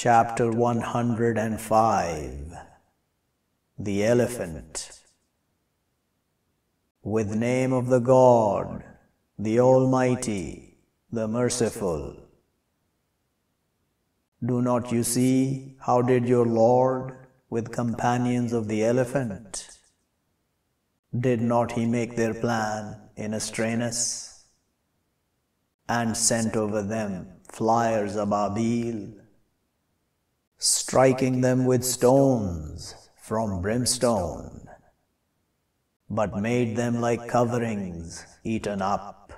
Chapter 105 The Elephant With name of the God, the Almighty, the Merciful. Do not you see how did your Lord with companions of the elephant? Did not he make their plan in Astranus and sent over them flyers ababil? Striking them with stones from brimstone, but made them like coverings eaten up.